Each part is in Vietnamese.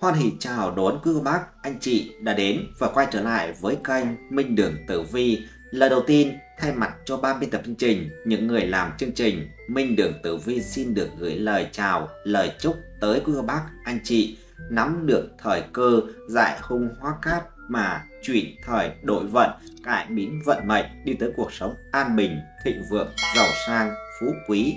Hoan hỉ chào đón quý cô bác, anh chị đã đến và quay trở lại với kênh Minh Đường Tử Vi. Lời đầu tiên, thay mặt cho ban biên tập chương trình, những người làm chương trình, Minh Đường Tử Vi xin được gửi lời chào, lời chúc tới quý cô bác, anh chị nắm được thời cơ giải hung hóa cát mà chuyển thời đổi vận, cải biến vận mệnh đi tới cuộc sống an bình, thịnh vượng, giàu sang, phú quý,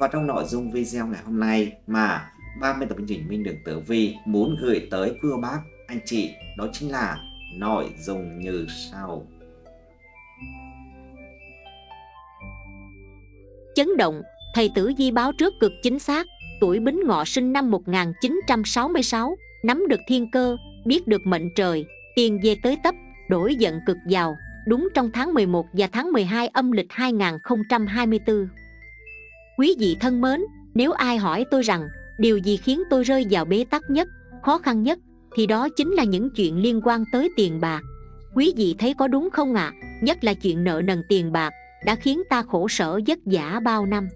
và trong nội dung video ngày hôm nay mà ban biên tập trình Minh Đường Tử Vi muốn gửi tới quý cô bác, anh chị đó chính là nội dung như sau. Chấn động, thầy tử di báo trước cực chính xác, tuổi Bính Ngọ sinh năm 1966, nắm được thiên cơ, biết được mệnh trời, tiền về tới tấp, đổi giận cực giàu, đúng trong tháng 11 và tháng 12 âm lịch 2024. Quý vị thân mến, nếu ai hỏi tôi rằng điều gì khiến tôi rơi vào bế tắc nhất, khó khăn nhất thì đó chính là những chuyện liên quan tới tiền bạc. Quý vị thấy có đúng không ạ? À? Nhất là chuyện nợ nần tiền bạc đã khiến ta khổ sở vất vả bao năm.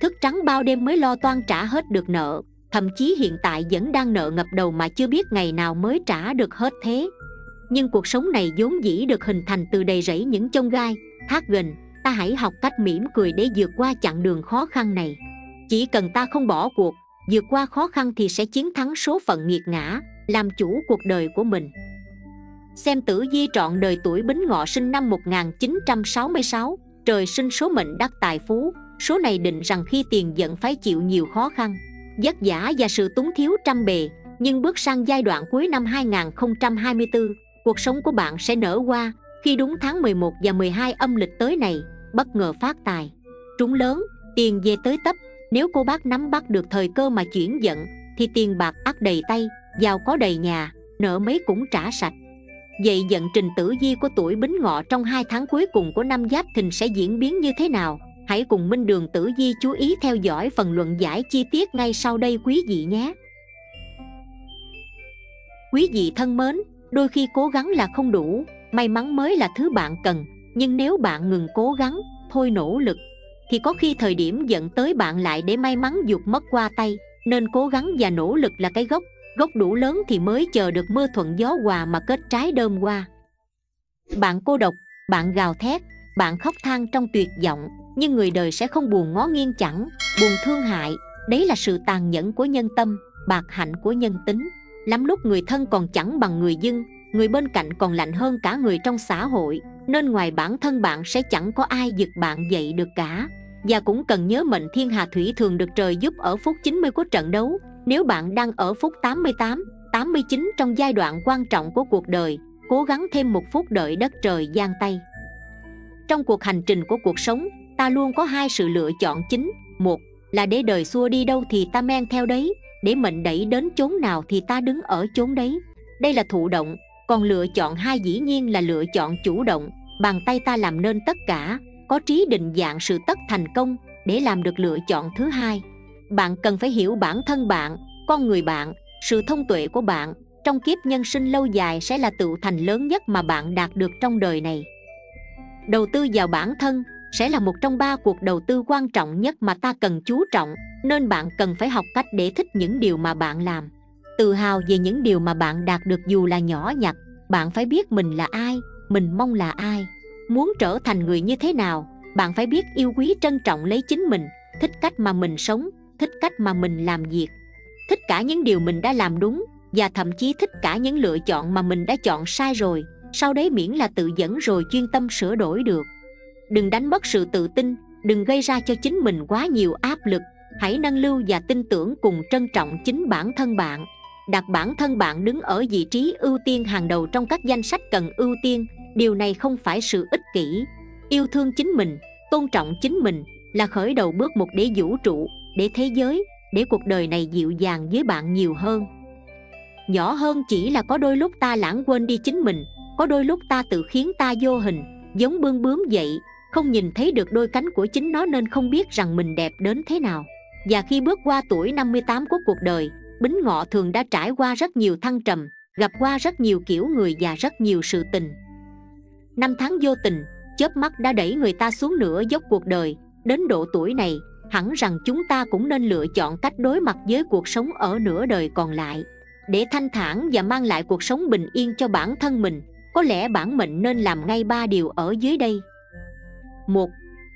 Thức trắng bao đêm mới lo toan trả hết được nợ, thậm chí hiện tại vẫn đang nợ ngập đầu mà chưa biết ngày nào mới trả được hết thế. Nhưng cuộc sống này vốn dĩ được hình thành từ đầy rẫy những chông gai, thác gần, ta hãy học cách mỉm cười để vượt qua chặng đường khó khăn này. Chỉ cần ta không bỏ cuộc, vượt qua khó khăn thì sẽ chiến thắng số phận nghiệt ngã, làm chủ cuộc đời của mình. Xem tử di trọn đời tuổi bính ngọ sinh năm 1966 trời sinh số mệnh đắc tài phú. Số này định rằng khi tiền giận phải chịu nhiều khó khăn, vất vả và sự túng thiếu trăm bề, nhưng bước sang giai đoạn cuối năm 2024 cuộc sống của bạn sẽ nở hoa khi đúng tháng 11 và 12 âm lịch tới này, bất ngờ phát tài. Trúng lớn, tiền về tới tấp. Nếu cô bác nắm bắt được thời cơ mà chuyển giận, thì tiền bạc ắt đầy tay, giàu có đầy nhà, nợ mấy cũng trả sạch. Vậy giận trình tử di của tuổi bính ngọ trong hai tháng cuối cùng của năm giáp thìn sẽ diễn biến như thế nào? Hãy cùng minh đường tử di chú ý theo dõi phần luận giải chi tiết ngay sau đây quý vị nhé. Quý vị thân mến, đôi khi cố gắng là không đủ may mắn mới là thứ bạn cần, nhưng nếu bạn ngừng cố gắng, thôi nỗ lực, thì có khi thời điểm dẫn tới bạn lại để may mắn dục mất qua tay. Nên cố gắng và nỗ lực là cái gốc gốc đủ lớn thì mới chờ được mưa thuận gió hòa mà kết trái đơm hoa. Bạn cô độc, bạn gào thét, bạn khóc than trong tuyệt vọng, nhưng người đời sẽ không buồn ngó nghiêng chẳng, buồn thương hại. Đấy là sự tàn nhẫn của nhân tâm, bạc hạnh của nhân tính. Lắm lúc người thân còn chẳng bằng người dân người bên cạnh còn lạnh hơn cả người trong xã hội nên ngoài bản thân bạn sẽ chẳng có ai giật bạn dậy được cả. Và cũng cần nhớ mệnh thiên hà thủy thường được trời giúp ở phút 90 của trận đấu. Nếu bạn đang ở phút 88, 89 trong giai đoạn quan trọng của cuộc đời cố gắng thêm một phút đợi đất trời giang tay. Trong cuộc hành trình của cuộc sống ta luôn có hai sự lựa chọn chính. Một là để đời xua đi đâu thì ta men theo đấy để mệnh đẩy đến chốn nào thì ta đứng ở chốn đấy. Đây là thụ động còn lựa chọn hai dĩ nhiên là lựa chọn chủ động, bàn tay ta làm nên tất cả, có trí định dạng sự tất thành công, để làm được lựa chọn thứ hai. Bạn cần phải hiểu bản thân bạn, con người bạn, sự thông tuệ của bạn, trong kiếp nhân sinh lâu dài sẽ là tự thành lớn nhất mà bạn đạt được trong đời này. Đầu tư vào bản thân sẽ là một trong ba cuộc đầu tư quan trọng nhất mà ta cần chú trọng, nên bạn cần phải học cách để thích những điều mà bạn làm tự hào về những điều mà bạn đạt được dù là nhỏ nhặt. Bạn phải biết mình là ai, mình mong là ai. Muốn trở thành người như thế nào, bạn phải biết yêu quý trân trọng lấy chính mình, thích cách mà mình sống, thích cách mà mình làm việc. Thích cả những điều mình đã làm đúng, và thậm chí thích cả những lựa chọn mà mình đã chọn sai rồi. Sau đấy miễn là tự dẫn rồi chuyên tâm sửa đổi được. Đừng đánh mất sự tự tin, đừng gây ra cho chính mình quá nhiều áp lực. Hãy nâng lưu và tin tưởng cùng trân trọng chính bản thân bạn đặt bản thân bạn đứng ở vị trí ưu tiên hàng đầu trong các danh sách cần ưu tiên, điều này không phải sự ích kỷ. Yêu thương chính mình, tôn trọng chính mình là khởi đầu bước một để vũ trụ, để thế giới, để cuộc đời này dịu dàng với bạn nhiều hơn. Nhỏ hơn chỉ là có đôi lúc ta lãng quên đi chính mình, có đôi lúc ta tự khiến ta vô hình, giống bươm bướm vậy, không nhìn thấy được đôi cánh của chính nó nên không biết rằng mình đẹp đến thế nào. Và khi bước qua tuổi 58 của cuộc đời Bính Ngọ thường đã trải qua rất nhiều thăng trầm Gặp qua rất nhiều kiểu người và rất nhiều sự tình. Năm tháng vô tình, chớp mắt đã đẩy người ta xuống nửa dốc cuộc đời. Đến độ tuổi này, hẳn rằng chúng ta cũng nên lựa chọn cách đối mặt với cuộc sống ở nửa đời còn lại. Để thanh thản và mang lại cuộc sống bình yên cho bản thân mình Có lẽ bản mệnh nên làm ngay ba điều ở dưới đây. Một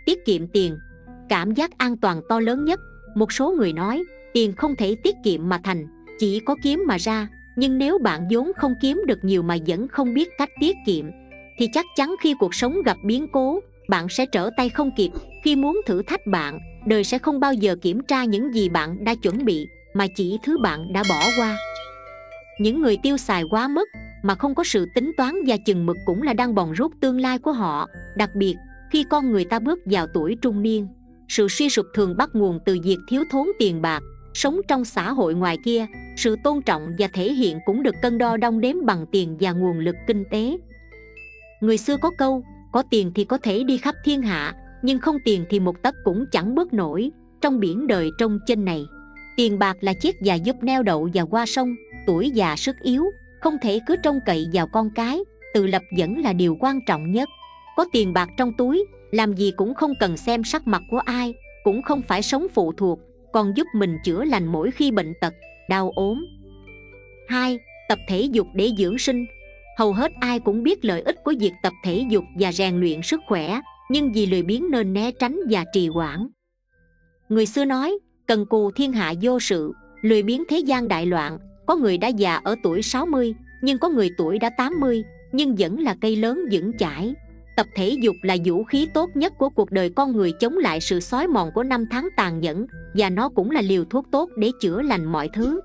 Tiết kiệm tiền. Cảm giác an toàn to lớn nhất. Một số người nói Tiền không thể tiết kiệm mà thành, Chỉ có kiếm mà ra. Nhưng nếu bạn vốn không kiếm được nhiều mà vẫn không biết cách tiết kiệm, Thì chắc chắn khi cuộc sống gặp biến cố, Bạn sẽ trở tay không kịp. Khi muốn thử thách bạn, Đời sẽ không bao giờ kiểm tra những gì bạn đã chuẩn bị, Mà chỉ thứ bạn đã bỏ qua. Những người tiêu xài quá mức, Mà không có sự tính toán và chừng mực Cũng là đang bòn rút tương lai của họ. Đặc biệt, khi con người ta bước vào tuổi trung niên, sự suy sụp thường bắt nguồn từ việc thiếu thốn tiền bạc sống trong xã hội ngoài kia, sự tôn trọng và thể hiện cũng được cân đo đong đếm bằng tiền và nguồn lực kinh tế. Người xưa có câu, có tiền thì có thể đi khắp thiên hạ, nhưng không tiền thì một tấc cũng chẳng bước nổi. Trong biển đời trong chân này, tiền bạc là chiếc già giúp neo đậu và qua sông, tuổi già sức yếu, không thể cứ trông cậy vào con cái, tự lập vẫn là điều quan trọng nhất. Có tiền bạc trong túi, làm gì cũng không cần xem sắc mặt của ai, cũng không phải sống phụ thuộc còn giúp mình chữa lành mỗi khi bệnh tật, đau ốm. 2. Tập thể dục để dưỡng sinh. Hầu hết ai cũng biết lợi ích của việc tập thể dục và rèn luyện sức khỏe, Nhưng vì lười biếng nên né tránh và trì hoãn. Người xưa nói, Cần cù thiên hạ vô sự. Lười biếng thế gian đại loạn, Có người đã già ở tuổi 60 Nhưng có người tuổi đã 80 Nhưng vẫn là cây lớn vững chãi tập thể dục là vũ khí tốt nhất của cuộc đời con người chống lại sự xói mòn của năm tháng tàn nhẫn, và nó cũng là liều thuốc tốt để chữa lành mọi thứ.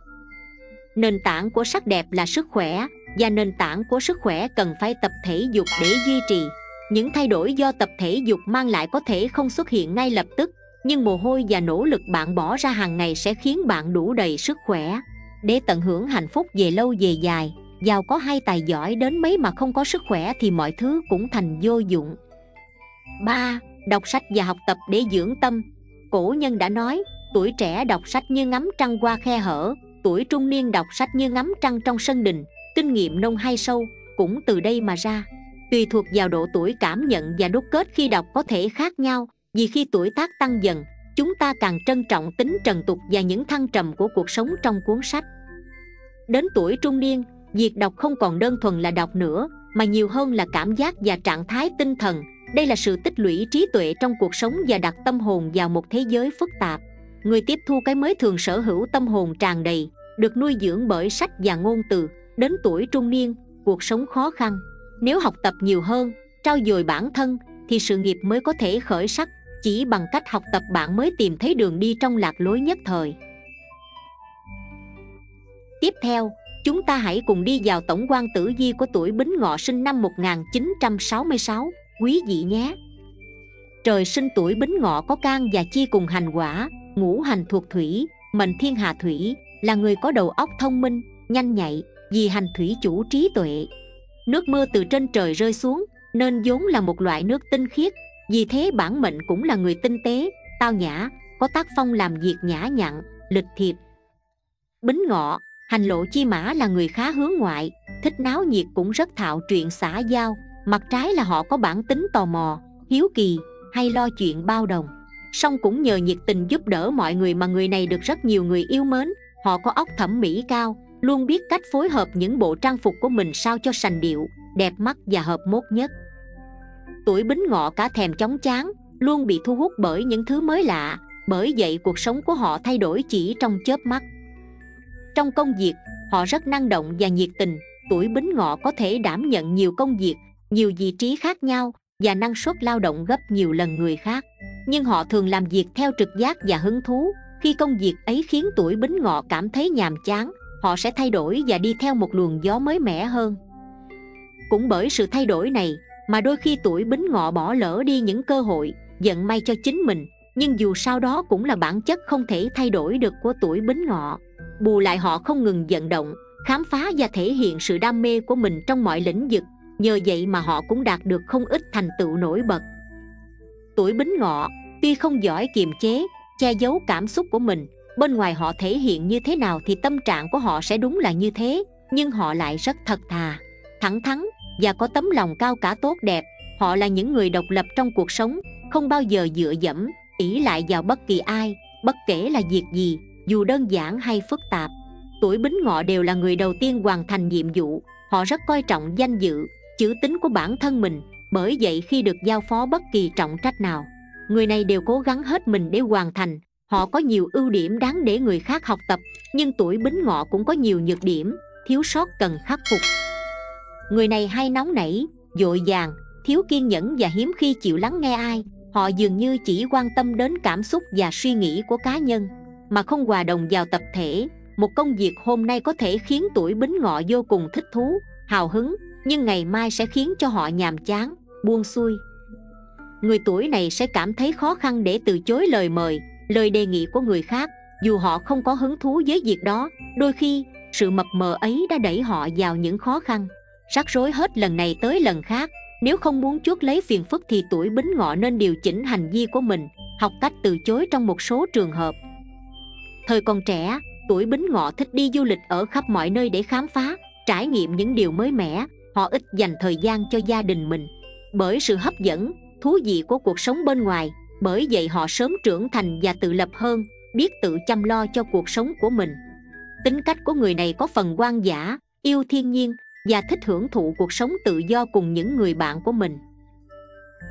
Nền tảng của sắc đẹp là sức khỏe, và nền tảng của sức khỏe cần phải tập thể dục để duy trì. Những thay đổi do tập thể dục mang lại có thể không xuất hiện ngay lập tức, nhưng mồ hôi và nỗ lực bạn bỏ ra hàng ngày sẽ khiến bạn đủ đầy sức khỏe. Để tận hưởng hạnh phúc về lâu về dài giàu có hay tài giỏi, đến mấy mà không có sức khỏe thì mọi thứ cũng thành vô dụng. 3. Đọc sách và học tập để dưỡng tâm. Cổ nhân đã nói, Tuổi trẻ đọc sách như ngắm trăng qua khe hở, Tuổi trung niên đọc sách như ngắm trăng trong sân đình. Kinh nghiệm nông hay sâu, Cũng từ đây mà ra. Tùy thuộc vào độ tuổi cảm nhận và đúc kết khi đọc có thể khác nhau, Vì khi tuổi tác tăng dần, Chúng ta càng trân trọng tính trần tục và những thăng trầm của cuộc sống trong cuốn sách. Đến tuổi trung niên việc đọc không còn đơn thuần là đọc nữa, mà nhiều hơn là cảm giác và trạng thái tinh thần. Đây là sự tích lũy trí tuệ trong cuộc sống và đặt tâm hồn vào một thế giới phức tạp. Người tiếp thu cái mới thường sở hữu tâm hồn tràn đầy, được nuôi dưỡng bởi sách và ngôn từ. Đến tuổi trung niên, cuộc sống khó khăn. Nếu học tập nhiều hơn trao dồi bản thân, thì sự nghiệp mới có thể khởi sắc. Chỉ bằng cách học tập bạn mới tìm thấy đường đi trong lạc lối nhất thời. Tiếp theo Chúng ta hãy cùng đi vào tổng quan tử di của tuổi Bính Ngọ sinh năm 1966, quý vị nhé. Trời sinh tuổi Bính Ngọ có can và chi cùng hành quả, ngũ hành thuộc thủy, mệnh thiên hà thủy, là người có đầu óc thông minh, nhanh nhạy, vì hành thủy chủ trí tuệ. Nước mưa từ trên trời rơi xuống, nên vốn là một loại nước tinh khiết, vì thế bản mệnh cũng là người tinh tế, tao nhã, có tác phong làm việc nhã nhặn, lịch thiệp. Bính Ngọ hành lộ chi mã là người khá hướng ngoại, thích náo nhiệt cũng rất thạo chuyện xã giao, mặt trái là họ có bản tính tò mò, hiếu kỳ, hay lo chuyện bao đồng. Song cũng nhờ nhiệt tình giúp đỡ mọi người mà người này được rất nhiều người yêu mến, họ có óc thẩm mỹ cao, luôn biết cách phối hợp những bộ trang phục của mình sao cho sành điệu, đẹp mắt và hợp mốt nhất. Tuổi bính ngọ cả thèm chóng chán, luôn bị thu hút bởi những thứ mới lạ, bởi vậy cuộc sống của họ thay đổi chỉ trong chớp mắt trong công việc, họ rất năng động và nhiệt tình. Tuổi bính ngọ có thể đảm nhận nhiều công việc, nhiều vị trí khác nhau và năng suất lao động gấp nhiều lần người khác. Nhưng họ thường làm việc theo trực giác và hứng thú. Khi công việc ấy khiến tuổi bính ngọ cảm thấy nhàm chán, họ sẽ thay đổi và đi theo một luồng gió mới mẻ hơn. Cũng bởi sự thay đổi này mà đôi khi tuổi bính ngọ bỏ lỡ đi những cơ hội, giận may cho chính mình nhưng dù sao đó cũng là bản chất không thể thay đổi được của tuổi bính ngọ. Bù lại họ không ngừng vận động, khám phá và thể hiện sự đam mê của mình trong mọi lĩnh vực. Nhờ vậy mà họ cũng đạt được không ít thành tựu nổi bật. Tuổi bính ngọ, tuy không giỏi kiềm chế, che giấu cảm xúc của mình, bên ngoài họ thể hiện như thế nào thì tâm trạng của họ sẽ đúng là như thế, nhưng họ lại rất thật thà, thẳng thắn và có tấm lòng cao cả tốt đẹp. Họ là những người độc lập trong cuộc sống, không bao giờ dựa dẫm ỷ lại vào bất kỳ ai, bất kể là việc gì, dù đơn giản hay phức tạp. Tuổi bính ngọ đều là người đầu tiên hoàn thành nhiệm vụ, họ rất coi trọng danh dự, chữ tính của bản thân mình, bởi vậy khi được giao phó bất kỳ trọng trách nào, người này đều cố gắng hết mình để hoàn thành. Họ có nhiều ưu điểm đáng để người khác học tập, nhưng tuổi bính ngọ cũng có nhiều nhược điểm, thiếu sót cần khắc phục. Người này hay nóng nảy, dội vàng thiếu kiên nhẫn và hiếm khi chịu lắng nghe ai họ dường như chỉ quan tâm đến cảm xúc và suy nghĩ của cá nhân, mà không hòa đồng vào tập thể. Một công việc hôm nay có thể khiến tuổi bính ngọ vô cùng thích thú, hào hứng, nhưng ngày mai sẽ khiến cho họ nhàm chán, buông xuôi. Người tuổi này sẽ cảm thấy khó khăn để từ chối lời mời, lời đề nghị của người khác, dù họ không có hứng thú với việc đó. Đôi khi, sự mập mờ ấy đã đẩy họ vào những khó khăn. Rắc rối hết lần này tới lần khác nếu không muốn chuốc lấy phiền phức thì tuổi bính ngọ nên điều chỉnh hành vi của mình, học cách từ chối trong một số trường hợp. Thời còn trẻ, tuổi bính ngọ thích đi du lịch ở khắp mọi nơi để khám phá, trải nghiệm những điều mới mẻ, họ ít dành thời gian cho gia đình mình. Bởi sự hấp dẫn, thú vị của cuộc sống bên ngoài, bởi vậy họ sớm trưởng thành và tự lập hơn, biết tự chăm lo cho cuộc sống của mình. Tính cách của người này có phần quan giả yêu thiên nhiên và thích hưởng thụ cuộc sống tự do cùng những người bạn của mình.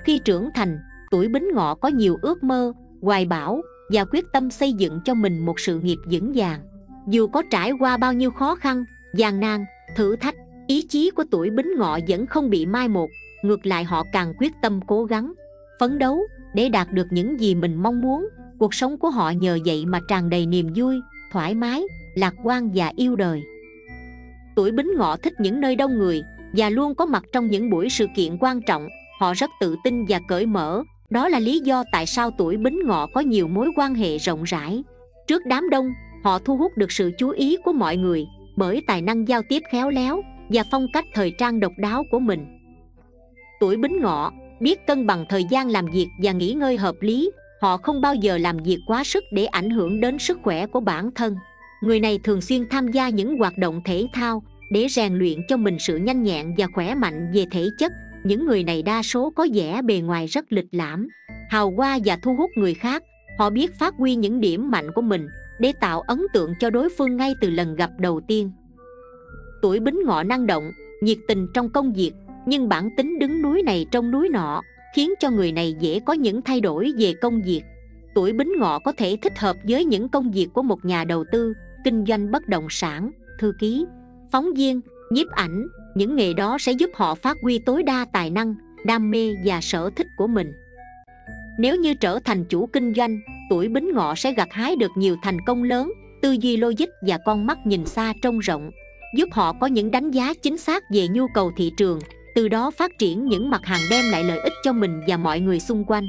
Khi trưởng thành, tuổi bính ngọ có nhiều ước mơ, hoài bão và quyết tâm xây dựng cho mình một sự nghiệp vững vàng. Dù có trải qua bao nhiêu khó khăn, gian nan, thử thách, ý chí của tuổi bính ngọ vẫn không bị mai một, ngược lại họ càng quyết tâm cố gắng, phấn đấu để đạt được những gì mình mong muốn. Cuộc sống của họ nhờ vậy mà tràn đầy niềm vui, thoải mái, lạc quan và yêu đời tuổi bính ngọ thích những nơi đông người và luôn có mặt trong những buổi sự kiện quan trọng, họ rất tự tin và cởi mở. Đó là lý do tại sao tuổi bính ngọ có nhiều mối quan hệ rộng rãi. Trước đám đông, họ thu hút được sự chú ý của mọi người bởi tài năng giao tiếp khéo léo và phong cách thời trang độc đáo của mình. Tuổi bính ngọ biết cân bằng thời gian làm việc và nghỉ ngơi hợp lý, họ không bao giờ làm việc quá sức để ảnh hưởng đến sức khỏe của bản thân người này thường xuyên tham gia những hoạt động thể thao, để rèn luyện cho mình sự nhanh nhẹn và khỏe mạnh về thể chất. Những người này đa số có vẻ bề ngoài rất lịch lãm, hào hoa và thu hút người khác. Họ biết phát huy những điểm mạnh của mình, để tạo ấn tượng cho đối phương ngay từ lần gặp đầu tiên. Tuổi bính ngọ năng động, nhiệt tình trong công việc, nhưng bản tính đứng núi này trong núi nọ, khiến cho người này dễ có những thay đổi về công việc. Tuổi bính ngọ có thể thích hợp với những công việc của một nhà đầu tư kinh doanh bất động sản, thư ký, phóng viên, nhiếp ảnh, những nghề đó sẽ giúp họ phát huy tối đa tài năng, đam mê và sở thích của mình. Nếu như trở thành chủ kinh doanh, tuổi bính ngọ sẽ gặt hái được nhiều thành công lớn, tư duy logic và con mắt nhìn xa trông rộng, giúp họ có những đánh giá chính xác về nhu cầu thị trường, từ đó phát triển những mặt hàng đem lại lợi ích cho mình và mọi người xung quanh.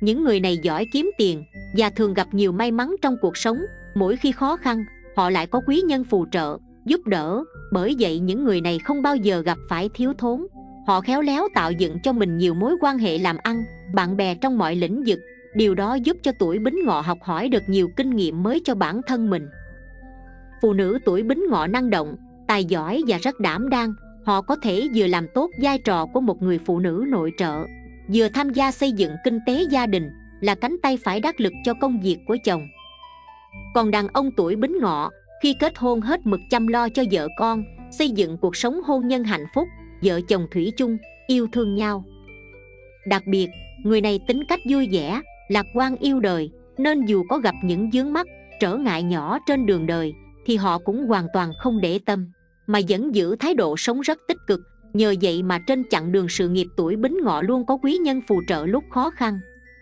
Những người này giỏi kiếm tiền và thường gặp nhiều may mắn trong cuộc sống mỗi khi khó khăn, họ lại có quý nhân phù trợ, giúp đỡ. Bởi vậy, những người này không bao giờ gặp phải thiếu thốn. Họ khéo léo tạo dựng cho mình nhiều mối quan hệ làm ăn, bạn bè trong mọi lĩnh vực. Điều đó giúp cho tuổi bính ngọ học hỏi được nhiều kinh nghiệm mới cho bản thân mình. Phụ nữ tuổi bính ngọ năng động, tài giỏi và rất đảm đang. Họ có thể vừa làm tốt vai trò của một người phụ nữ nội trợ, vừa tham gia xây dựng kinh tế gia đình là cánh tay phải đắc lực cho công việc của chồng còn đàn ông tuổi bính ngọ, khi kết hôn hết mực chăm lo cho vợ con, xây dựng cuộc sống hôn nhân hạnh phúc, vợ chồng thủy chung, yêu thương nhau. Đặc biệt, người này tính cách vui vẻ, lạc quan yêu đời, nên dù có gặp những vướng mắc, trở ngại nhỏ trên đường đời, thì họ cũng hoàn toàn không để tâm, mà vẫn giữ thái độ sống rất tích cực. Nhờ vậy mà trên chặng đường sự nghiệp tuổi bính ngọ luôn có quý nhân phù trợ lúc khó khăn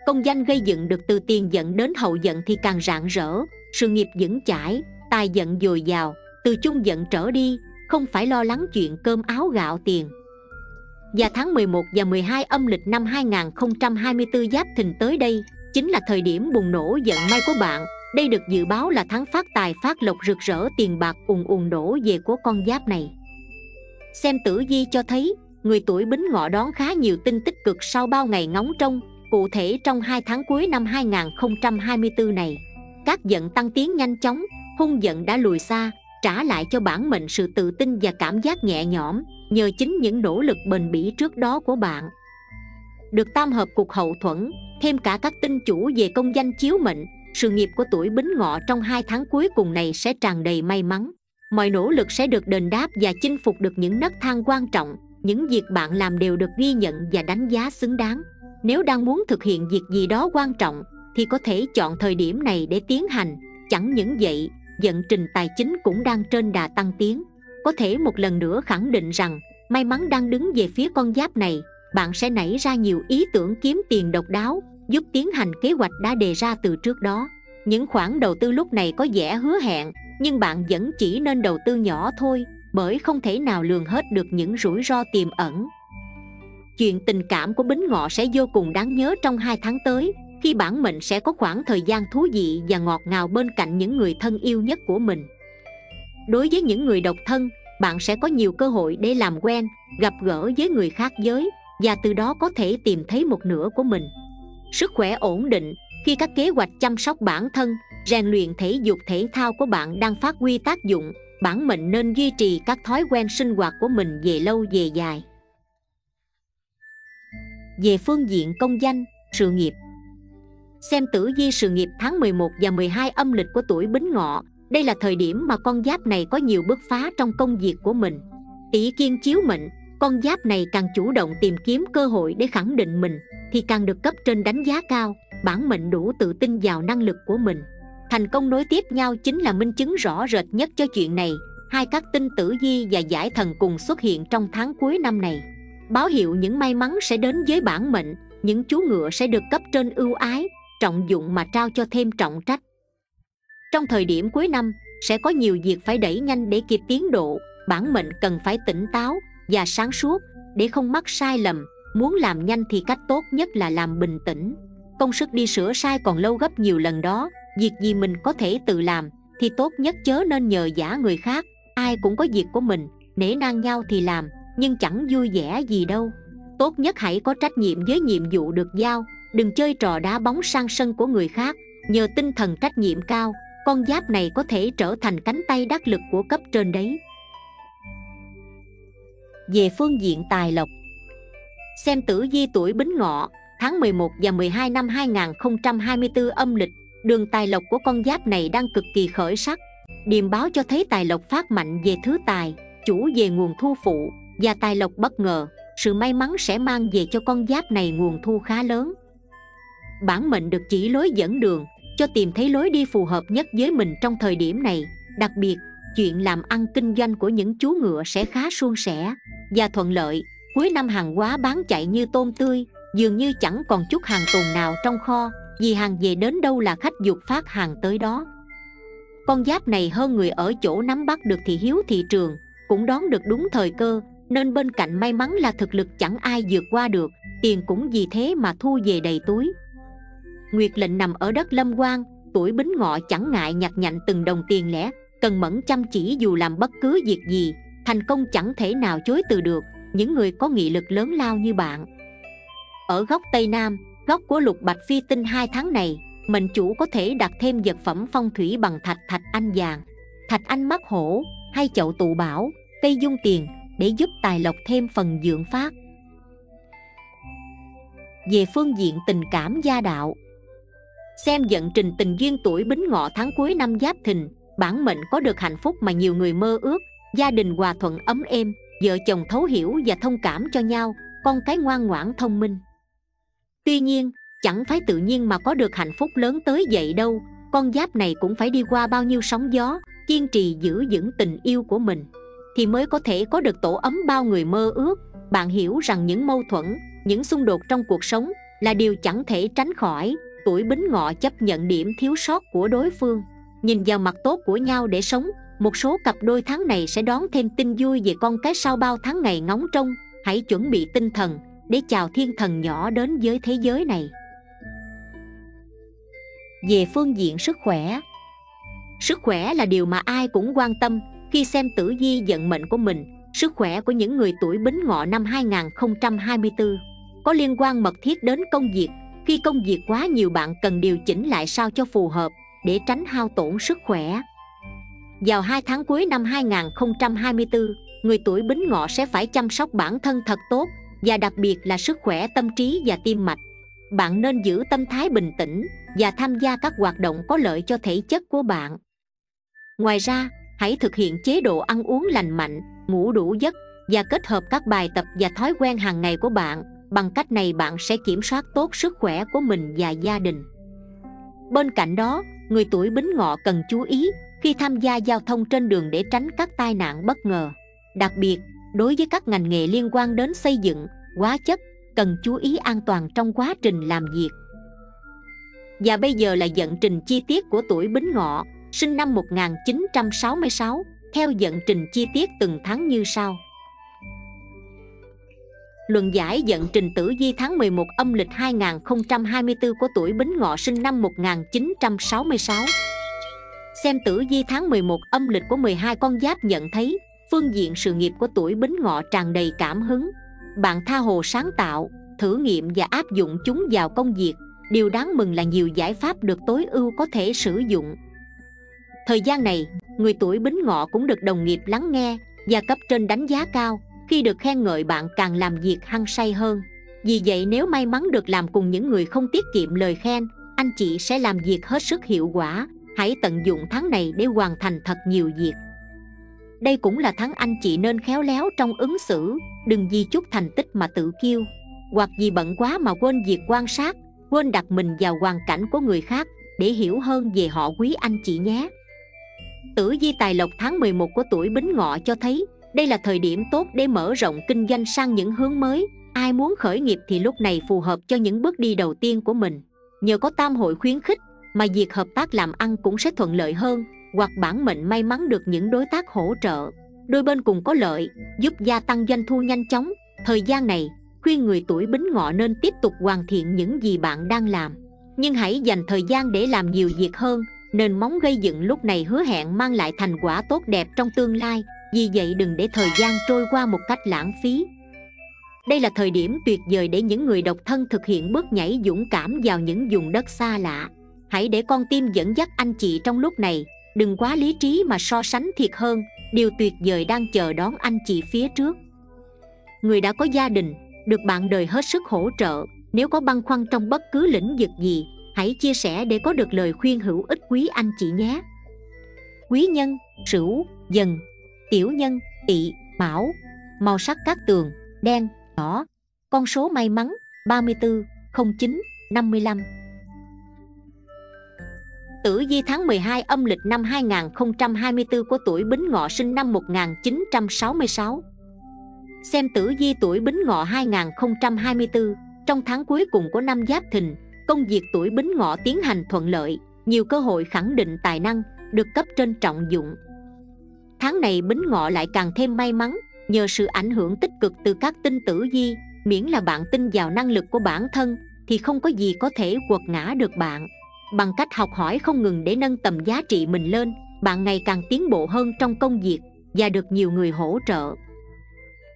công danh gây dựng được từ tiền dẫn đến hậu giận thì càng rạng rỡ. Sự nghiệp vững chãi, tài giận dồi dào, từ chung giận trở đi, không phải lo lắng chuyện cơm áo gạo tiền. Và tháng 11 và 12 âm lịch năm 2024 Giáp Thìn tới đây, chính là thời điểm bùng nổ giận may của bạn. Đây được dự báo là tháng phát tài phát lộc rực rỡ tiền bạc ùn ùn đổ về của con giáp này. Xem tử vi cho thấy, người tuổi bính ngọ đón khá nhiều tin tích cực sau bao ngày ngóng trông cụ thể trong hai tháng cuối năm 2024 này. Các giận tăng tiến nhanh chóng, hung giận đã lùi xa, trả lại cho bản mệnh sự tự tin và cảm giác nhẹ nhõm, nhờ chính những nỗ lực bền bỉ trước đó của bạn. Được tam hợp cục hậu thuẫn, thêm cả các tinh chủ về công danh chiếu mệnh, sự nghiệp của tuổi bính ngọ trong hai tháng cuối cùng này sẽ tràn đầy may mắn. Mọi nỗ lực sẽ được đền đáp và chinh phục được những nấc thang quan trọng, những việc bạn làm đều được ghi nhận và đánh giá xứng đáng nếu đang muốn thực hiện việc gì đó quan trọng, thì có thể chọn thời điểm này để tiến hành. Chẳng những vậy, vận trình tài chính cũng đang trên đà tăng tiến. Có thể một lần nữa khẳng định rằng, may mắn đang đứng về phía con giáp này, bạn sẽ nảy ra nhiều ý tưởng kiếm tiền độc đáo, giúp tiến hành kế hoạch đã đề ra từ trước đó. Những khoản đầu tư lúc này có vẻ hứa hẹn, nhưng bạn vẫn chỉ nên đầu tư nhỏ thôi, bởi không thể nào lường hết được những rủi ro tiềm ẩn chuyện tình cảm của bính ngọ sẽ vô cùng đáng nhớ trong hai tháng tới, khi bản mệnh sẽ có khoảng thời gian thú vị và ngọt ngào bên cạnh những người thân yêu nhất của mình. Đối với những người độc thân, bạn sẽ có nhiều cơ hội để làm quen, gặp gỡ với người khác giới, và từ đó có thể tìm thấy một nửa của mình. Sức khỏe ổn định, khi các kế hoạch chăm sóc bản thân, rèn luyện thể dục thể thao của bạn đang phát huy tác dụng, bản mệnh nên duy trì các thói quen sinh hoạt của mình về lâu về dài về phương diện công danh, sự nghiệp. Xem tử vi sự nghiệp tháng 11 và 12 âm lịch của tuổi Bính Ngọ, đây là thời điểm mà con giáp này có nhiều bước phá trong công việc của mình. Tỷ kiên chiếu mệnh, con giáp này càng chủ động tìm kiếm cơ hội để khẳng định mình, thì càng được cấp trên đánh giá cao, bản mệnh đủ tự tin vào năng lực của mình. Thành công nối tiếp nhau chính là minh chứng rõ rệt nhất cho chuyện này, hai các tinh tử di và giải thần cùng xuất hiện trong tháng cuối năm này báo hiệu những may mắn sẽ đến với bản mệnh, những chú ngựa sẽ được cấp trên ưu ái, trọng dụng mà trao cho thêm trọng trách. Trong thời điểm cuối năm, sẽ có nhiều việc phải đẩy nhanh để kịp tiến độ, bản mệnh cần phải tỉnh táo và sáng suốt để không mắc sai lầm, muốn làm nhanh thì cách tốt nhất là làm bình tĩnh. Công sức đi sửa sai còn lâu gấp nhiều lần đó, việc gì mình có thể tự làm thì tốt nhất chớ nên nhờ giả người khác, ai cũng có việc của mình, nể nang nhau thì làm nhưng chẳng vui vẻ gì đâu. Tốt nhất hãy có trách nhiệm với nhiệm vụ được giao, đừng chơi trò đá bóng sang sân của người khác. Nhờ tinh thần trách nhiệm cao, con giáp này có thể trở thành cánh tay đắc lực của cấp trên đấy. Về phương diện tài lộc, xem tử vi tuổi bính ngọ, tháng 11 và 12 năm 2024 âm lịch, đường tài lộc của con giáp này đang cực kỳ khởi sắc. Điềm báo cho thấy tài lộc phát mạnh về thứ tài, chủ về nguồn thu phụ và tài lộc bất ngờ, sự may mắn sẽ mang về cho con giáp này nguồn thu khá lớn. Bản mệnh được chỉ lối dẫn đường, cho tìm thấy lối đi phù hợp nhất với mình trong thời điểm này. Đặc biệt, chuyện làm ăn kinh doanh của những chú ngựa sẽ khá suôn sẻ và thuận lợi. Cuối năm hàng hóa bán chạy như tôm tươi, dường như chẳng còn chút hàng tồn nào trong kho, vì hàng về đến đâu là khách dục phát hàng tới đó. Con giáp này hơn người ở chỗ nắm bắt được thị hiếu thị trường, cũng đón được đúng thời cơ nên bên cạnh may mắn là thực lực chẳng ai vượt qua được, tiền cũng vì thế mà thu về đầy túi. Nguyệt lệnh nằm ở đất lâm quan tuổi bính ngọ chẳng ngại nhặt nhạnh từng đồng tiền lẻ, cần mẫn chăm chỉ dù làm bất cứ việc gì, thành công chẳng thể nào chối từ được, những người có nghị lực lớn lao như bạn. Ở góc tây nam, góc của lục bạch phi tinh hai tháng này, mệnh chủ có thể đặt thêm vật phẩm phong thủy bằng thạch thạch anh vàng, thạch anh mắt hổ, hay chậu tụ bảo, cây dung tiền để giúp tài lộc thêm phần dưỡng phát. Về phương diện tình cảm gia đạo, xem vận trình tình duyên tuổi bính ngọ tháng cuối năm giáp thìn, bản mệnh có được hạnh phúc mà nhiều người mơ ước, gia đình hòa thuận ấm êm, vợ chồng thấu hiểu và thông cảm cho nhau, con cái ngoan ngoãn thông minh. Tuy nhiên, chẳng phải tự nhiên mà có được hạnh phúc lớn tới vậy đâu, con giáp này cũng phải đi qua bao nhiêu sóng gió, kiên trì giữ vững tình yêu của mình thì mới có thể có được tổ ấm bao người mơ ước. Bạn hiểu rằng những mâu thuẫn, những xung đột trong cuộc sống là điều chẳng thể tránh khỏi. Tuổi bính ngọ chấp nhận điểm thiếu sót của đối phương. Nhìn vào mặt tốt của nhau để sống, một số cặp đôi tháng này sẽ đón thêm tin vui về con cái sau bao tháng ngày ngóng trông. Hãy chuẩn bị tinh thần để chào thiên thần nhỏ đến với thế giới này. Về phương diện sức khỏe. Sức khỏe là điều mà ai cũng quan tâm khi xem tử vi vận mệnh của mình, sức khỏe của những người tuổi bính ngọ năm 2024 có liên quan mật thiết đến công việc, khi công việc quá nhiều bạn cần điều chỉnh lại sao cho phù hợp, để tránh hao tổn sức khỏe. Vào hai tháng cuối năm 2024 người tuổi bính ngọ sẽ phải chăm sóc bản thân thật tốt, và đặc biệt là sức khỏe tâm trí và tim mạch. Bạn nên giữ tâm thái bình tĩnh, và tham gia các hoạt động có lợi cho thể chất của bạn. Ngoài ra hãy thực hiện chế độ ăn uống lành mạnh ngủ đủ giấc và kết hợp các bài tập và thói quen hàng ngày của bạn. Bằng cách này bạn sẽ kiểm soát tốt sức khỏe của mình và gia đình. Bên cạnh đó người tuổi bính ngọ cần chú ý khi tham gia giao thông trên đường để tránh các tai nạn bất ngờ. Đặc biệt đối với các ngành nghề liên quan đến xây dựng hóa chất cần chú ý an toàn trong quá trình làm việc. Và bây giờ là dẫn trình chi tiết của tuổi Bính Ngọ, sinh năm 1966, theo dẫn trình chi tiết từng tháng như sau. Luận giải dẫn trình tử vi tháng 11 âm lịch 2024 của tuổi Bính Ngọ sinh năm 1966. Xem tử vi tháng 11 âm lịch của 12 con giáp nhận thấy phương diện sự nghiệp của tuổi Bính Ngọ tràn đầy cảm hứng. Bạn tha hồ sáng tạo, thử nghiệm và áp dụng chúng vào công việc. Điều đáng mừng là nhiều giải pháp được tối ưu có thể sử dụng. Thời gian này, người tuổi Bính Ngọ cũng được đồng nghiệp lắng nghe và cấp trên đánh giá cao. Khi được khen ngợi bạn càng làm việc hăng say hơn. Vì vậy nếu may mắn được làm cùng những người không tiết kiệm lời khen anh chị sẽ làm việc hết sức hiệu quả. Hãy tận dụng tháng này để hoàn thành thật nhiều việc. Đây cũng là tháng anh chị nên khéo léo trong ứng xử. Đừng vì chút thành tích mà tự kiêu hoặc vì bận quá mà quên việc quan sát quên đặt mình vào hoàn cảnh của người khác để hiểu hơn về họ quý anh chị nhé tử vi tài lộc tháng 11 của tuổi bính ngọ cho thấy, đây là thời điểm tốt để mở rộng kinh doanh sang những hướng mới. Ai muốn khởi nghiệp thì lúc này phù hợp cho những bước đi đầu tiên của mình. Nhờ có tam hội khuyến khích, mà việc hợp tác làm ăn cũng sẽ thuận lợi hơn, hoặc bản mệnh may mắn được những đối tác hỗ trợ. Đôi bên cùng có lợi, giúp gia tăng doanh thu nhanh chóng. Thời gian này, khuyên người tuổi bính ngọ nên tiếp tục hoàn thiện những gì bạn đang làm. Nhưng hãy dành thời gian để làm nhiều việc hơn nên móng gây dựng lúc này hứa hẹn mang lại thành quả tốt đẹp trong tương lai, vì vậy đừng để thời gian trôi qua một cách lãng phí. Đây là thời điểm tuyệt vời để những người độc thân thực hiện bước nhảy dũng cảm vào những vùng đất xa lạ. Hãy để con tim dẫn dắt anh chị trong lúc này, đừng quá lý trí mà so sánh thiệt hơn, điều tuyệt vời đang chờ đón anh chị phía trước. Người đã có gia đình, được bạn đời hết sức hỗ trợ, nếu có băn khoăn trong bất cứ lĩnh vực gì hãy chia sẻ để có được lời khuyên hữu ích quý anh chị nhé. Quý nhân, sửu, dần. Tiểu nhân, tỵ, mão. Màu sắc các tường, đen, đỏ. Con số may mắn 34 09 55 Tử Di tháng 12 âm lịch năm 2024 của tuổi Bính Ngọ sinh năm 1966 Xem tử Di tuổi Bính Ngọ 2024 Trong tháng cuối cùng của năm Giáp Thìn Công việc tuổi Bính Ngọ tiến hành thuận lợi Nhiều cơ hội khẳng định tài năng Được cấp trên trọng dụng. Tháng này Bính Ngọ lại càng thêm may mắn Nhờ sự ảnh hưởng tích cực từ các tinh tử di Miễn là bạn tin vào năng lực của bản thân Thì không có gì có thể quật ngã được bạn. Bằng cách học hỏi không ngừng để nâng tầm giá trị mình lên Bạn ngày càng tiến bộ hơn trong công việc Và được nhiều người hỗ trợ.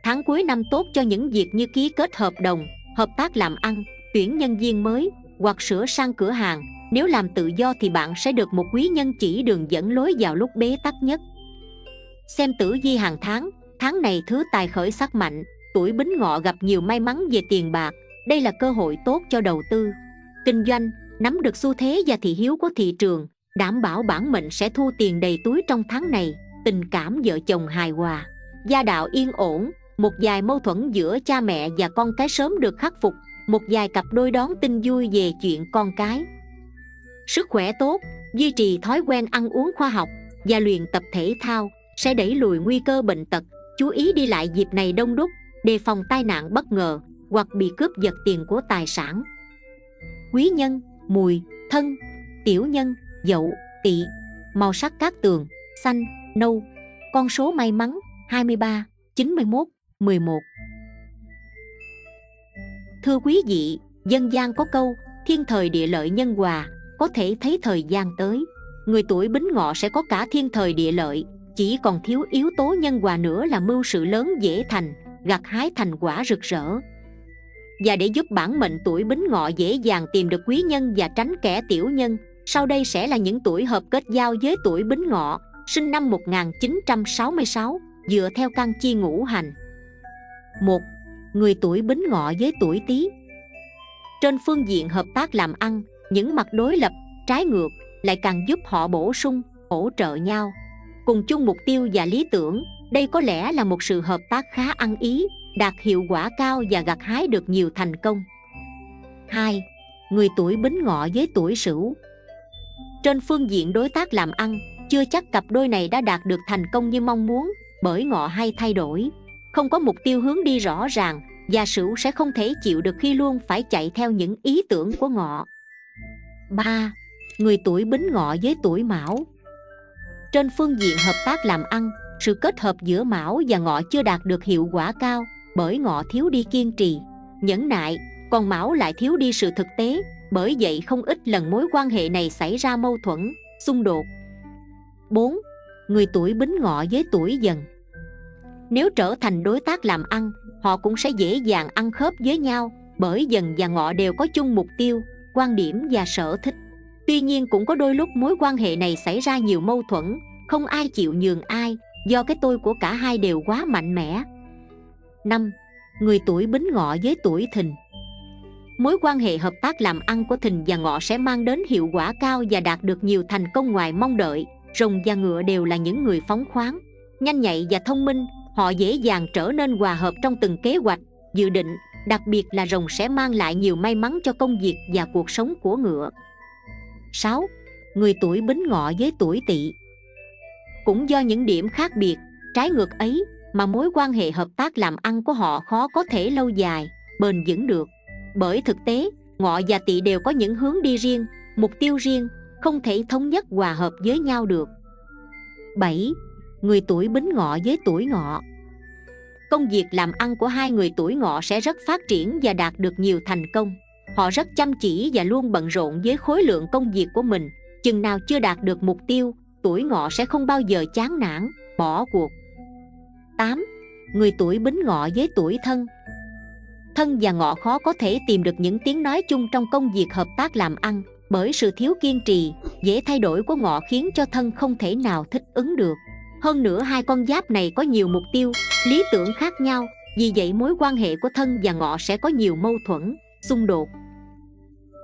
Tháng cuối năm tốt cho những việc như ký kết hợp đồng Hợp tác làm ăn, tuyển nhân viên mới hoặc sửa sang cửa hàng, Nếu làm tự do thì bạn sẽ được một quý nhân chỉ đường dẫn lối vào lúc bế tắc nhất. Xem tử vi hàng tháng Tháng này thứ tài khởi sắc mạnh, Tuổi bính ngọ gặp nhiều may mắn về tiền bạc, Đây là cơ hội tốt cho đầu tư. Kinh doanh, Nắm được xu thế và thị hiếu của thị trường, Đảm bảo bản mệnh sẽ thu tiền đầy túi trong tháng này, Tình cảm vợ chồng hài hòa, Gia đạo yên ổn, Một vài mâu thuẫn giữa cha mẹ và con cái sớm được khắc phục. Một vài cặp đôi đón tin vui về chuyện con cái. Sức khỏe tốt, Duy trì thói quen ăn uống khoa học Và luyện tập thể thao sẽ đẩy lùi nguy cơ bệnh tật. Chú ý đi lại dịp này đông đúc, đề phòng tai nạn bất ngờ hoặc bị cướp giật tiền của tài sản. Quý nhân, mùi, thân, tiểu nhân, dậu, tỵ, màu sắc cát tường, xanh, nâu. Con số may mắn 23 91 11 thưa quý vị, dân gian có câu, thiên thời địa lợi nhân hòa, có thể thấy thời gian tới. Người tuổi bính ngọ sẽ có cả thiên thời địa lợi, chỉ còn thiếu yếu tố nhân hòa nữa là mưu sự lớn dễ thành, gặt hái thành quả rực rỡ. Và để giúp bản mệnh tuổi bính ngọ dễ dàng tìm được quý nhân và tránh kẻ tiểu nhân, sau đây sẽ là những tuổi hợp kết giao với tuổi bính ngọ, sinh năm 1966 dựa theo căn chi ngũ hành. Một người tuổi bính ngọ với tuổi tý. Trên phương diện hợp tác làm ăn, những mặt đối lập, trái ngược lại càng giúp họ bổ sung, hỗ trợ nhau. Cùng chung mục tiêu và lý tưởng, đây có lẽ là một sự hợp tác khá ăn ý, đạt hiệu quả cao và gặt hái được nhiều thành công. 2. Người tuổi bính ngọ với tuổi sửu. Trên phương diện đối tác làm ăn, Chưa chắc cặp đôi này đã đạt được thành công như mong muốn, Bởi ngọ hay thay đổi. Không có mục tiêu hướng đi rõ ràng Và sửu sẽ không thể chịu được khi luôn phải chạy theo những ý tưởng của ngọ 3. Người tuổi bính ngọ với tuổi mão Trên phương diện hợp tác làm ăn, Sự kết hợp giữa mão và ngọ chưa đạt được hiệu quả cao, bởi ngọ thiếu đi kiên trì, nhẫn nại, còn mão lại thiếu đi sự thực tế, bởi vậy không ít lần mối quan hệ này xảy ra mâu thuẫn, xung đột 4. Người tuổi bính ngọ với tuổi dần nếu trở thành đối tác làm ăn, Họ cũng sẽ dễ dàng ăn khớp với nhau, Bởi dần và ngọ đều có chung mục tiêu, Quan điểm và sở thích Tuy nhiên cũng có đôi lúc mối quan hệ này xảy ra nhiều mâu thuẫn, Không ai chịu nhường ai, Do cái tôi của cả hai đều quá mạnh mẽ 5. Người tuổi bính ngọ với tuổi thìn Mối quan hệ hợp tác làm ăn của thìn và ngọ sẽ mang đến hiệu quả cao và đạt được nhiều thành công ngoài mong đợi, Rồng và ngựa đều là những người phóng khoáng, Nhanh nhạy và thông minh Họ dễ dàng trở nên hòa hợp trong từng kế hoạch, dự định Đặc biệt là rồng sẽ mang lại nhiều may mắn cho công việc và cuộc sống của ngựa 6. Người tuổi bính ngọ với tuổi tỵ Cũng do những điểm khác biệt, trái ngược ấy mà mối quan hệ hợp tác làm ăn của họ khó có thể lâu dài bền vững được bởi thực tế ngọ và tỵ đều có những hướng đi riêng mục tiêu riêng không thể thống nhất hòa hợp với nhau được 7. Người tuổi bính ngọ với tuổi ngọ. Công việc làm ăn của hai người tuổi ngọ sẽ rất phát triển và đạt được nhiều thành công. Họ rất chăm chỉ và luôn bận rộn với khối lượng công việc của mình. Chừng nào chưa đạt được mục tiêu, tuổi ngọ sẽ không bao giờ chán nản, bỏ cuộc. 8. Người tuổi bính ngọ với tuổi thân. Thân và ngọ khó có thể tìm được những tiếng nói chung trong công việc hợp tác làm ăn Bởi sự thiếu kiên trì, dễ thay đổi của ngọ khiến cho thân không thể nào thích ứng được. Hơn nữa hai con giáp này có nhiều mục tiêu, lý tưởng khác nhau Vì vậy mối quan hệ của thân và ngọ sẽ có nhiều mâu thuẫn, xung đột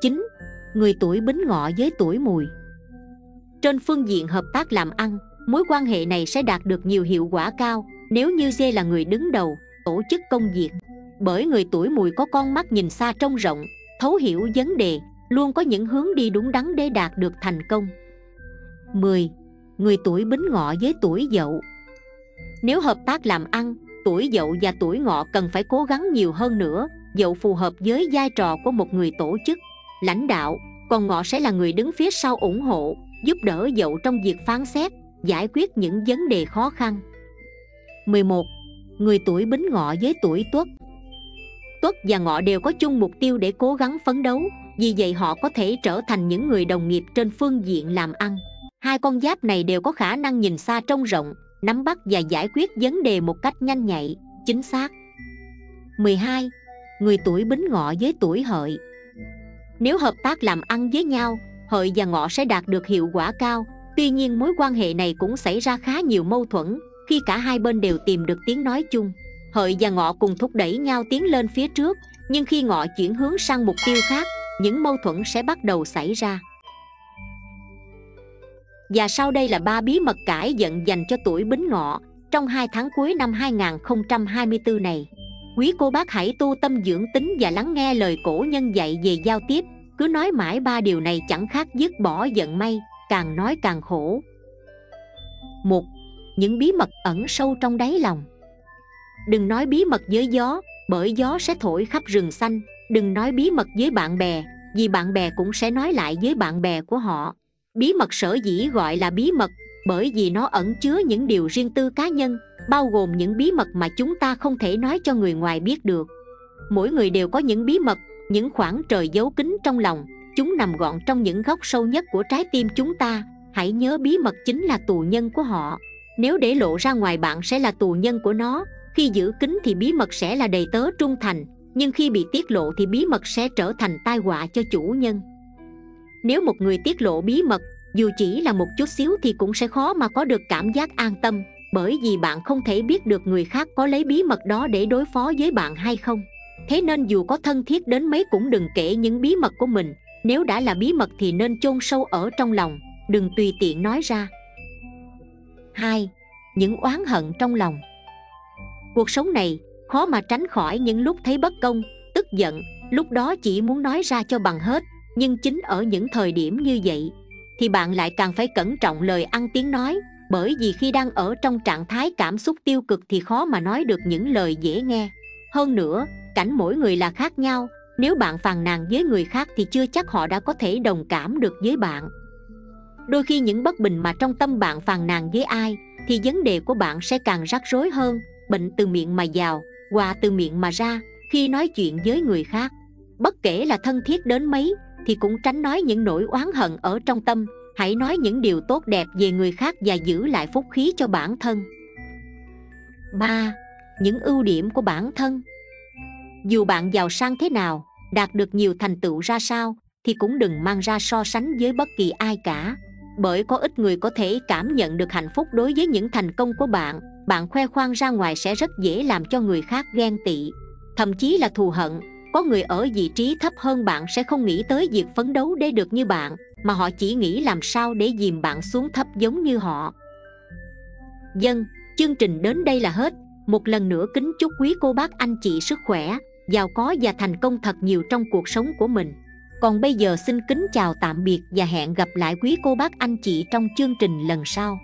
9. Người tuổi bính ngọ với tuổi mùi Trên phương diện hợp tác làm ăn, mối quan hệ này sẽ đạt được nhiều hiệu quả cao nếu như dê là người đứng đầu tổ chức công việc bởi người tuổi mùi có con mắt nhìn xa trông rộng thấu hiểu vấn đề luôn có những hướng đi đúng đắn để đạt được thành công 10. Người tuổi bính ngọ với tuổi dậu. Nếu hợp tác làm ăn, tuổi dậu và tuổi ngọ cần phải cố gắng nhiều hơn nữa. Dậu phù hợp với vai trò của một người tổ chức, lãnh đạo. Còn ngọ sẽ là người đứng phía sau ủng hộ, giúp đỡ dậu trong việc phán xét, giải quyết những vấn đề khó khăn. 11. Người tuổi bính ngọ với tuổi tuất. Tuất và ngọ đều có chung mục tiêu để cố gắng phấn đấu Vì vậy họ có thể trở thành những người đồng nghiệp trên phương diện làm ăn. Hai con giáp này đều có khả năng nhìn xa trông rộng Nắm bắt và giải quyết vấn đề một cách nhanh nhạy, chính xác. 12. Người tuổi bính ngọ với tuổi hợi. Nếu hợp tác làm ăn với nhau Hợi và ngọ sẽ đạt được hiệu quả cao. Tuy nhiên mối quan hệ này cũng xảy ra khá nhiều mâu thuẫn khi cả hai bên đều tìm được tiếng nói chung. Hợi và ngọ cùng thúc đẩy nhau tiến lên phía trước nhưng khi ngọ chuyển hướng sang mục tiêu khác những mâu thuẫn sẽ bắt đầu xảy ra và sau đây là ba bí mật cãi giận dành cho tuổi bính ngọ trong hai tháng cuối năm 2024 này. Quý cô bác hãy tu tâm dưỡng tính và lắng nghe lời cổ nhân dạy về giao tiếp. Cứ nói mãi ba điều này chẳng khác dứt bỏ giận may, càng nói càng khổ. Một những bí mật ẩn sâu trong đáy lòng đừng nói bí mật với gió bởi gió sẽ thổi khắp rừng xanh đừng nói bí mật với bạn bè vì bạn bè cũng sẽ nói lại với bạn bè của họ bí mật sở dĩ gọi là bí mật, bởi vì nó ẩn chứa những điều riêng tư cá nhân, bao gồm những bí mật mà chúng ta không thể nói cho người ngoài biết được. Mỗi người đều có những bí mật, những khoảng trời giấu kín trong lòng, chúng nằm gọn trong những góc sâu nhất của trái tim chúng ta. Hãy nhớ bí mật chính là tù nhân của họ. Nếu để lộ ra ngoài bạn sẽ là tù nhân của nó. Khi giữ kín thì bí mật sẽ là đầy tớ trung thành, nhưng khi bị tiết lộ thì bí mật sẽ trở thành tai họa cho chủ nhân nếu một người tiết lộ bí mật dù chỉ là một chút xíu thì cũng sẽ khó mà có được cảm giác an tâm bởi vì bạn không thể biết được người khác có lấy bí mật đó để đối phó với bạn hay không. Thế nên dù có thân thiết đến mấy cũng đừng kể những bí mật của mình nếu đã là bí mật thì nên chôn sâu ở trong lòng đừng tùy tiện nói ra. 2. Những oán hận trong lòng. Cuộc sống này khó mà tránh khỏi những lúc thấy bất công, tức giận Lúc đó chỉ muốn nói ra cho bằng hết. Nhưng chính ở những thời điểm như vậy Thì bạn lại càng phải cẩn trọng lời ăn tiếng nói Bởi vì khi đang ở trong trạng thái cảm xúc tiêu cực Thì khó mà nói được những lời dễ nghe. Hơn nữa, cảnh mỗi người là khác nhau Nếu bạn phàn nàn với người khác Thì chưa chắc họ đã có thể đồng cảm được với bạn. Đôi khi những bất bình mà trong tâm bạn phàn nàn với ai thì vấn đề của bạn sẽ càng rắc rối hơn bệnh từ miệng mà vào quà từ miệng mà ra khi nói chuyện với người khác. Bất kể là thân thiết đến mấy thì cũng tránh nói những nỗi oán hận ở trong tâm. Hãy nói những điều tốt đẹp về người khác và giữ lại phúc khí cho bản thân. 3. Những ưu điểm của bản thân. Dù bạn giàu sang thế nào, đạt được nhiều thành tựu ra sao thì cũng đừng mang ra so sánh với bất kỳ ai cả. Bởi có ít người có thể cảm nhận được hạnh phúc đối với những thành công của bạn. Bạn khoe khoang ra ngoài sẽ rất dễ làm cho người khác ghen tị thậm chí là thù hận có người ở vị trí thấp hơn bạn sẽ không nghĩ tới việc phấn đấu để được như bạn, mà họ chỉ nghĩ làm sao để dìm bạn xuống thấp giống như họ. Dân, chương trình đến đây là hết. Một lần nữa kính chúc quý cô bác, anh chị sức khỏe, giàu có và thành công thật nhiều trong cuộc sống của mình. Còn bây giờ xin kính chào tạm biệt và hẹn gặp lại quý cô bác, anh chị trong chương trình lần sau.